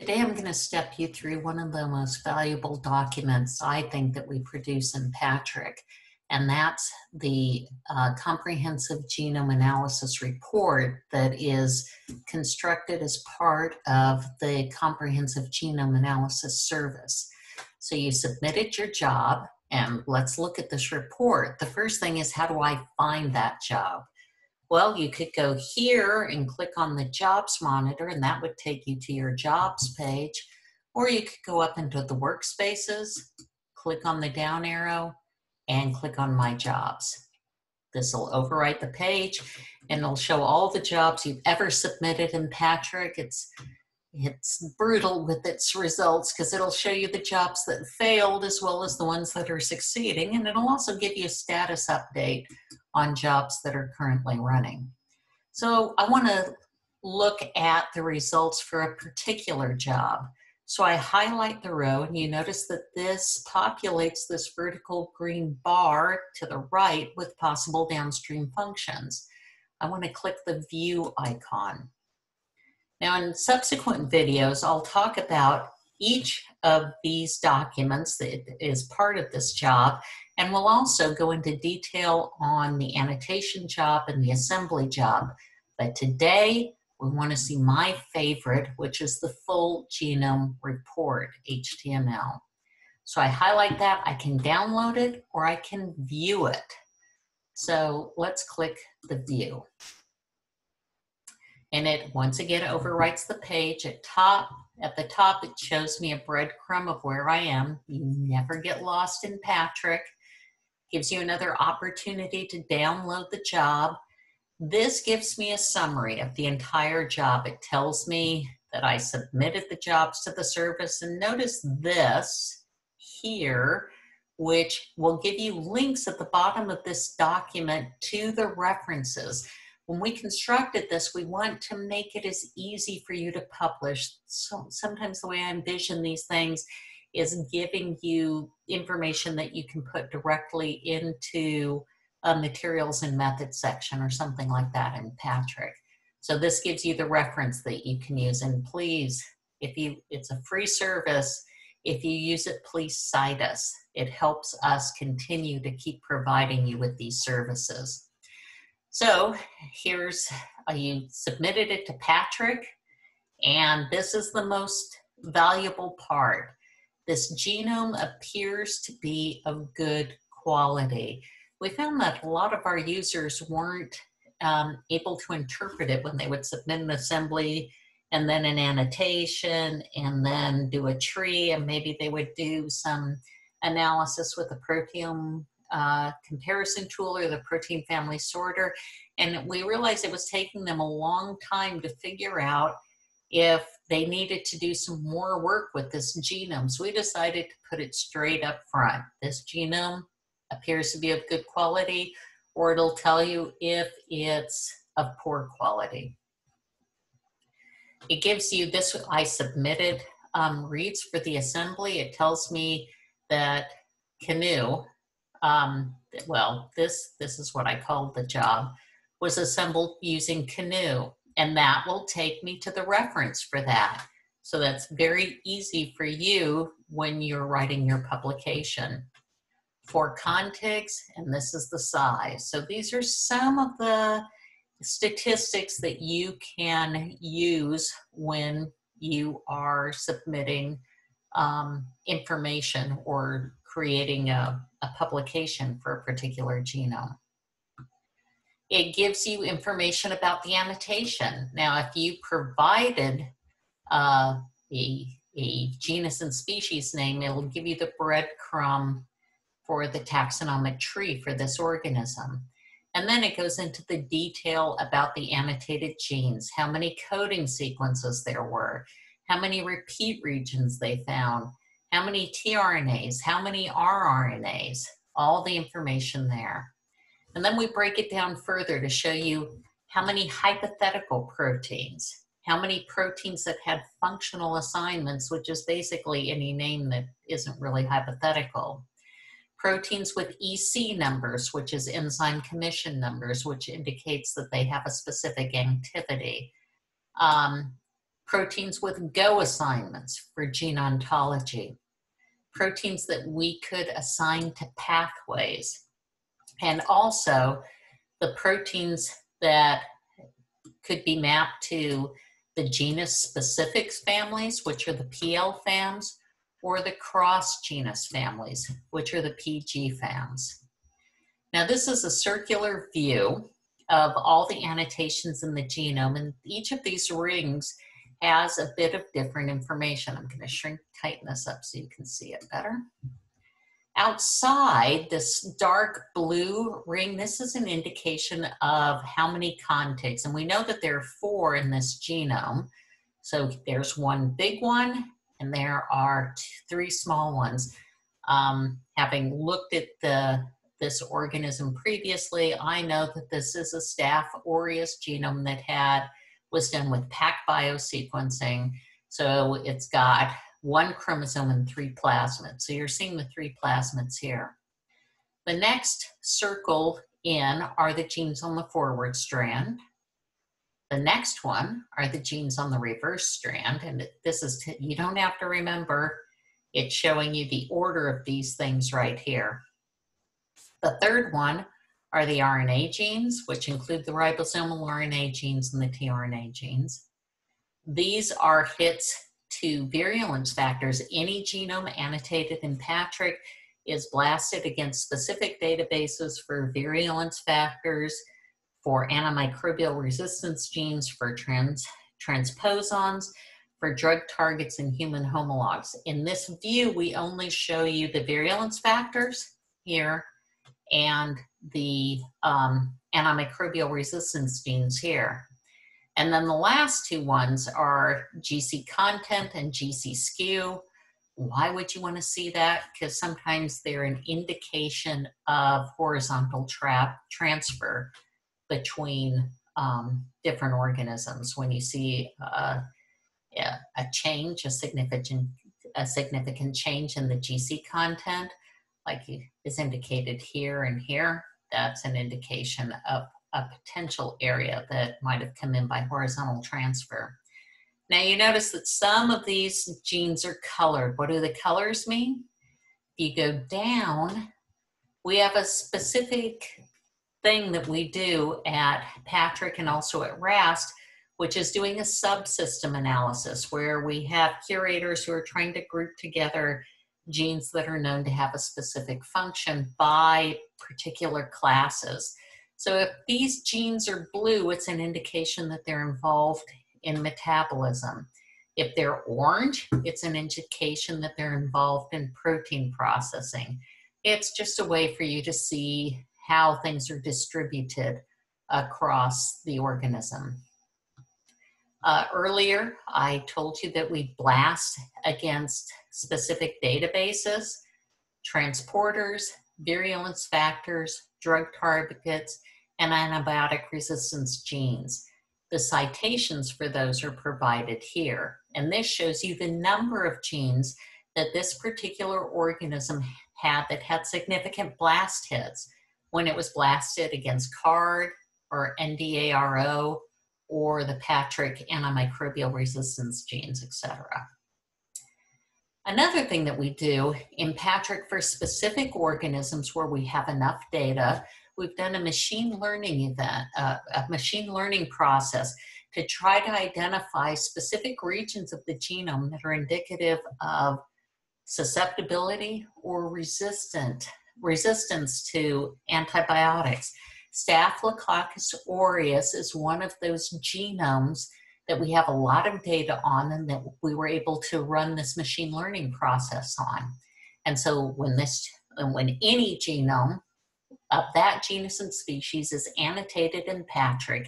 Today I'm going to step you through one of the most valuable documents I think that we produce in PATRIC, and that's the uh, Comprehensive Genome Analysis Report that is constructed as part of the Comprehensive Genome Analysis Service. So you submitted your job, and let's look at this report. The first thing is how do I find that job? Well, you could go here and click on the jobs monitor and that would take you to your jobs page. Or you could go up into the workspaces, click on the down arrow and click on my jobs. This will overwrite the page and it'll show all the jobs you've ever submitted in PATRIC. It's it's brutal with its results because it'll show you the jobs that failed as well as the ones that are succeeding and it'll also give you a status update on jobs that are currently running. So I want to look at the results for a particular job. So I highlight the row and you notice that this populates this vertical green bar to the right with possible downstream functions. I want to click the view icon. Now in subsequent videos, I'll talk about each of these documents that is part of this job and we'll also go into detail on the annotation job and the assembly job. But today, we want to see my favorite, which is the full genome report, HTML. So I highlight that, I can download it or I can view it. So let's click the view. And it once again overwrites the page at top. At the top, it shows me a breadcrumb of where I am. You never get lost in PATRIC gives you another opportunity to download the job. This gives me a summary of the entire job. It tells me that I submitted the jobs to the service and notice this here, which will give you links at the bottom of this document to the references. When we constructed this, we want to make it as easy for you to publish. So sometimes the way I envision these things is giving you information that you can put directly into a materials and methods section or something like that in PATRIC. So this gives you the reference that you can use. And please, if you, it's a free service. If you use it, please cite us. It helps us continue to keep providing you with these services. So here's, uh, you submitted it to PATRIC, and this is the most valuable part this genome appears to be of good quality. We found that a lot of our users weren't um, able to interpret it when they would submit an assembly and then an annotation and then do a tree and maybe they would do some analysis with a proteome uh, comparison tool or the protein family sorter. And we realized it was taking them a long time to figure out if they needed to do some more work with this genome. So we decided to put it straight up front. This genome appears to be of good quality, or it'll tell you if it's of poor quality. It gives you this, I submitted um, reads for the assembly. It tells me that Canu, um, well, this, this is what I called the job, was assembled using Canu and that will take me to the reference for that. So that's very easy for you when you're writing your publication. For contigs, and this is the size. So these are some of the statistics that you can use when you are submitting um, information or creating a, a publication for a particular genome. It gives you information about the annotation. Now, if you provided uh, a, a genus and species name, it'll give you the breadcrumb for the taxonomic tree for this organism. And then it goes into the detail about the annotated genes, how many coding sequences there were, how many repeat regions they found, how many tRNAs, how many rRNAs, all the information there. And then we break it down further to show you how many hypothetical proteins, how many proteins that had functional assignments, which is basically any name that isn't really hypothetical. Proteins with EC numbers, which is enzyme commission numbers, which indicates that they have a specific activity. Um, proteins with GO assignments for gene ontology, proteins that we could assign to pathways, and also the proteins that could be mapped to the genus specifics families, which are the PLfams, or the cross genus families, which are the PGfams. Now, this is a circular view of all the annotations in the genome, and each of these rings has a bit of different information. I'm going to shrink, tighten this up so you can see it better. Outside this dark blue ring, this is an indication of how many contigs, and we know that there are four in this genome. So there's one big one, and there are two, three small ones. Um, having looked at the this organism previously, I know that this is a staph aureus genome that had was done with PacBio sequencing. So it's got one chromosome and three plasmids. So you're seeing the three plasmids here. The next circle in are the genes on the forward strand. The next one are the genes on the reverse strand. And this is, you don't have to remember, it's showing you the order of these things right here. The third one are the RNA genes, which include the ribosomal RNA genes and the tRNA genes. These are hits to virulence factors. Any genome annotated in PATRIC is blasted against specific databases for virulence factors, for antimicrobial resistance genes, for trans, transposons, for drug targets and human homologs. In this view, we only show you the virulence factors here and the um, antimicrobial resistance genes here. And then the last two ones are GC content and GC skew. Why would you want to see that? Because sometimes they're an indication of horizontal trap transfer between um, different organisms. When you see uh, a change, a significant, a significant change in the GC content, like is indicated here and here, that's an indication of a potential area that might have come in by horizontal transfer. Now you notice that some of these genes are colored. What do the colors mean? If you go down, we have a specific thing that we do at PATRIC and also at RAST, which is doing a subsystem analysis where we have curators who are trying to group together genes that are known to have a specific function by particular classes. So if these genes are blue, it's an indication that they're involved in metabolism. If they're orange, it's an indication that they're involved in protein processing. It's just a way for you to see how things are distributed across the organism. Uh, earlier, I told you that we blast against specific databases, transporters, virulence factors, drug targets, and antibiotic resistance genes. The citations for those are provided here. And this shows you the number of genes that this particular organism had that had significant blast hits when it was blasted against CARD or NDARO or the PATRIC antimicrobial resistance genes, etc. Another thing that we do in PATRIC for specific organisms where we have enough data, we've done a machine learning event, uh, a machine learning process to try to identify specific regions of the genome that are indicative of susceptibility or resistant resistance to antibiotics. Staphylococcus aureus is one of those genomes that we have a lot of data on and that we were able to run this machine learning process on. And so when this when any genome of that genus and species is annotated in PATRIC,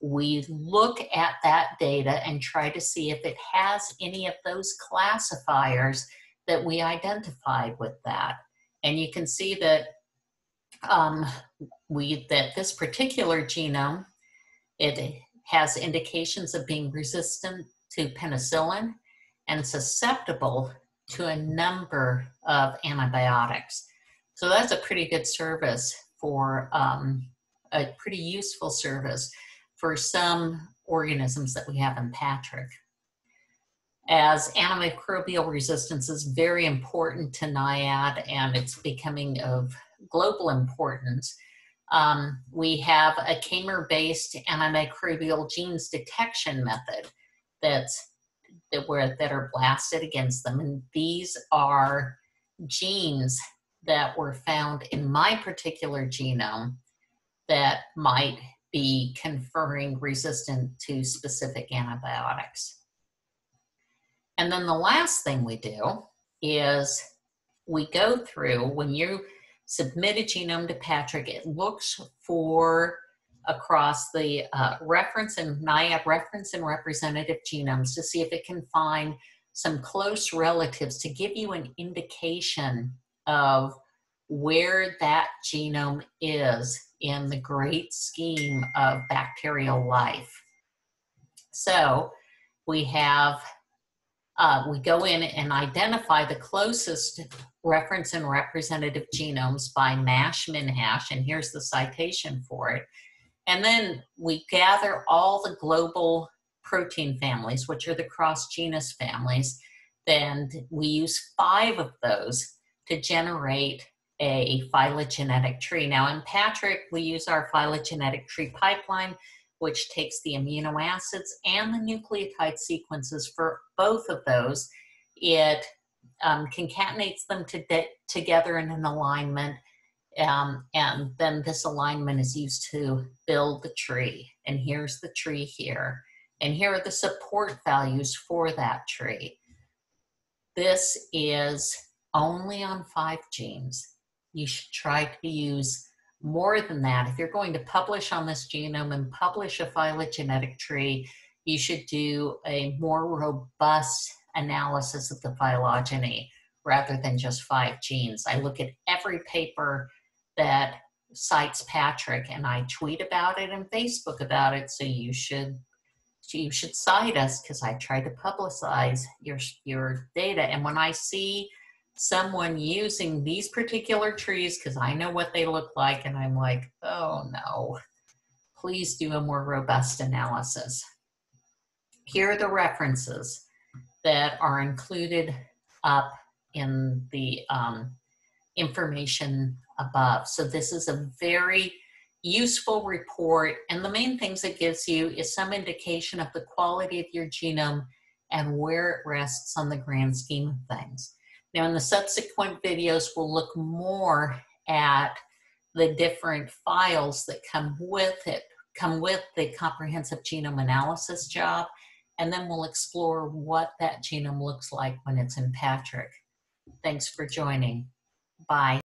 we look at that data and try to see if it has any of those classifiers that we identified with that. And you can see that um, we that this particular genome it has indications of being resistant to penicillin and susceptible to a number of antibiotics. So that's a pretty good service for um, a pretty useful service for some organisms that we have in PATRIC. as antimicrobial resistance is very important to NIAID and it's becoming of global importance, um, we have a k-mer-based antimicrobial genes detection method that's that were that are blasted against them, and these are genes that were found in my particular genome that might be conferring resistant to specific antibiotics. And then the last thing we do is we go through when you submit a genome to PATRIC, it looks for across the uh, reference and NIAID reference and representative genomes to see if it can find some close relatives to give you an indication of where that genome is in the great scheme of bacterial life. So we have uh, we go in and identify the closest reference and representative genomes by MASH MinHash, and here's the citation for it. And then we gather all the global protein families, which are the cross genus families, and we use five of those to generate a phylogenetic tree. Now, in PATRIC, we use our phylogenetic tree pipeline which takes the amino acids and the nucleotide sequences for both of those. It um, concatenates them to together in an alignment, um, and then this alignment is used to build the tree. And here's the tree here. And here are the support values for that tree. This is only on five genes. You should try to use more than that, if you're going to publish on this genome and publish a phylogenetic tree, you should do a more robust analysis of the phylogeny rather than just five genes. I look at every paper that cites PATRIC and I tweet about it and Facebook about it, so you should you should cite us because I try to publicize your your data. And when I see someone using these particular trees because I know what they look like, and I'm like, oh no, please do a more robust analysis. Here are the references that are included up in the um, information above. So this is a very useful report, and the main things it gives you is some indication of the quality of your genome and where it rests on the grand scheme of things. Now in the subsequent videos, we'll look more at the different files that come with it, come with the comprehensive genome analysis job, and then we'll explore what that genome looks like when it's in PATRIC. Thanks for joining. Bye.